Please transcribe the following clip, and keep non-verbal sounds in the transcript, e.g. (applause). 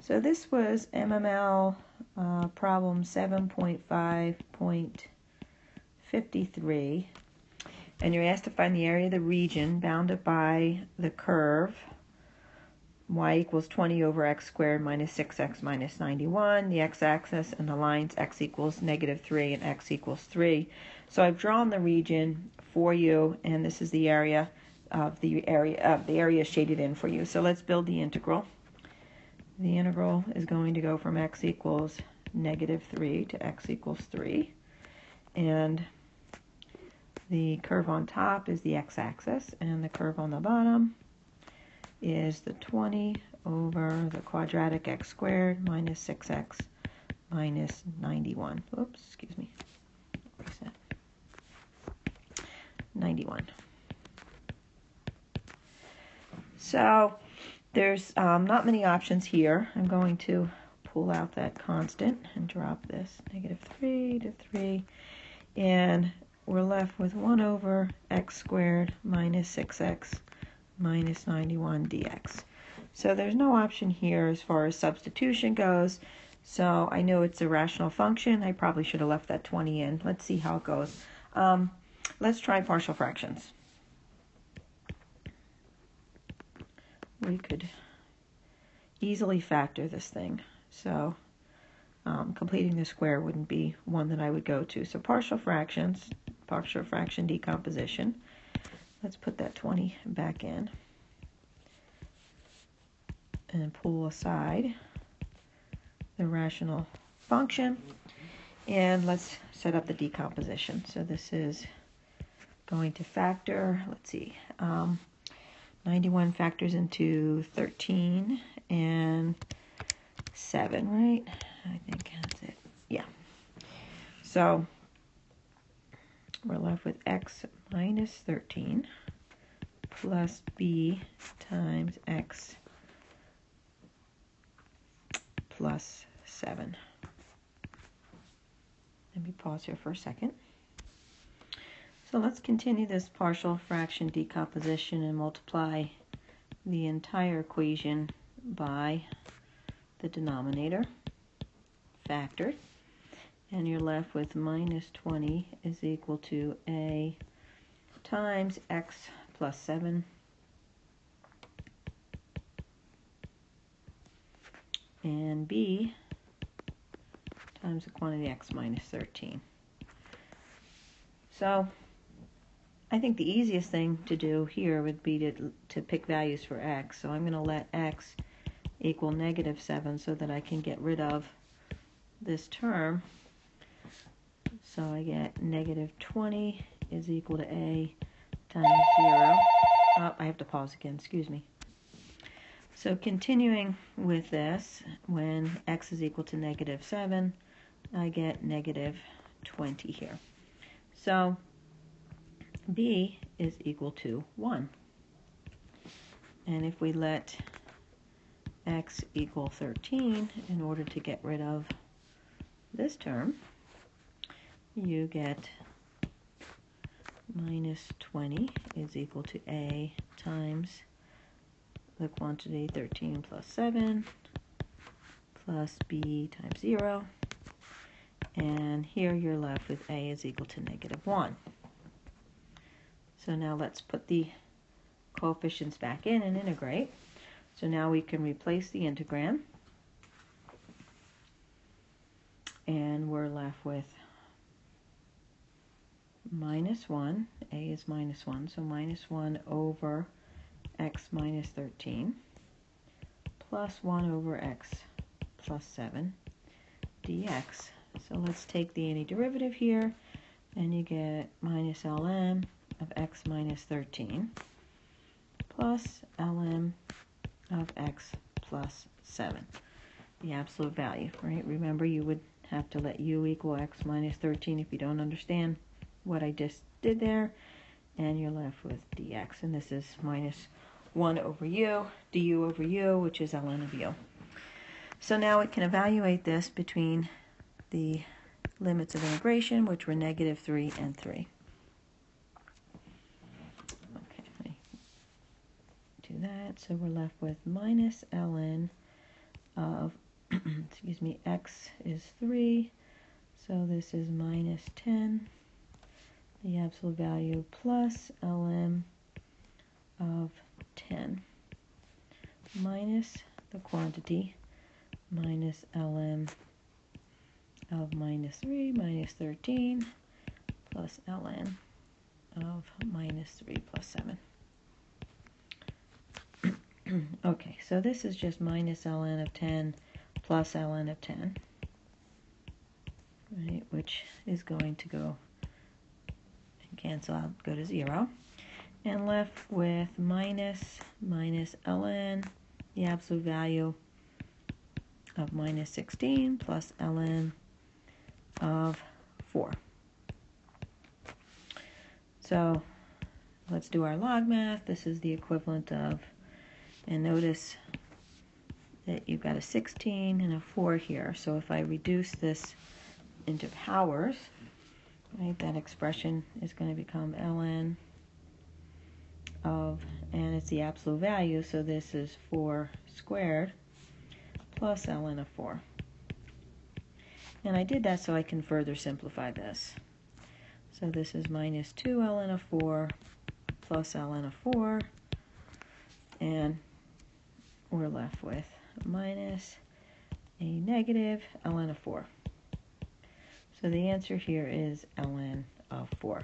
So this was MML uh, problem 7.5.53 and you're asked to find the area of the region bounded by the curve y equals 20 over x squared minus 6x minus 91, the x-axis, and the lines x equals negative 3 and x equals 3. So I've drawn the region for you, and this is the area of the area of the area shaded in for you. So let's build the integral. The integral is going to go from x equals negative 3 to x equals 3. And the curve on top is the x-axis, and the curve on the bottom is the 20 over the quadratic x squared minus 6x minus 91. Oops, excuse me. Reset. 91. So there's um, not many options here. I'm going to pull out that constant and drop this negative 3 to 3. And we're left with 1 over x squared minus 6x minus 91 dx. So there's no option here as far as substitution goes. So I know it's a rational function. I probably should have left that 20 in. Let's see how it goes. Um, let's try partial fractions. We could easily factor this thing. So um, completing the square wouldn't be one that I would go to. So partial fractions, partial fraction decomposition. Let's put that 20 back in and pull aside the rational function. And let's set up the decomposition. So this is going to factor, let's see, um, 91 factors into 13 and 7, right? I think that's it. Yeah. So we're left with x minus 13 plus b times x plus 7. Let me pause here for a second. So let's continue this partial fraction decomposition and multiply the entire equation by the denominator factored and you're left with minus 20 is equal to a times x plus 7 and b times the quantity x minus 13. So I think the easiest thing to do here would be to, to pick values for x. So I'm going to let x equal negative 7 so that I can get rid of this term so I get negative 20 is equal to A times 0. Oh, I have to pause again, excuse me. So continuing with this, when x is equal to negative 7, I get negative 20 here. So b is equal to 1. And if we let x equal 13 in order to get rid of this term, you get minus 20 is equal to A times the quantity 13 plus 7 plus B times 0. And here you're left with A is equal to negative 1. So now let's put the coefficients back in and integrate. So now we can replace the integrand. And we're left with minus 1, a is minus 1, so minus 1 over x minus 13 plus 1 over x plus 7 dx. So let's take the antiderivative here, and you get minus ln of x minus 13 plus ln of x plus 7, the absolute value, right? Remember, you would have to let u equal x minus 13 if you don't understand what I just did there, and you're left with dx, and this is minus 1 over u, du over u, which is ln of u. So now we can evaluate this between the limits of integration, which were negative 3 and 3. Okay, let me that. So we're left with minus ln of (clears throat) excuse me, x is 3, so this is minus 10, the absolute value plus ln of 10 minus the quantity minus ln of minus 3 minus 13 plus ln of minus 3 plus 7. (clears throat) okay, so this is just minus ln of 10 plus ln of 10, right, which is going to go and cancel out, go to 0. And left with minus minus ln, the absolute value of minus 16 plus ln of 4. So let's do our log math. This is the equivalent of, and notice that you've got a 16 and a 4 here. So if I reduce this into powers, right, that expression is going to become ln of, and it's the absolute value, so this is 4 squared plus ln of 4. And I did that so I can further simplify this. So this is minus 2 ln of 4 plus ln of 4. And we're left with minus a negative ln of 4. So the answer here is ln of 4.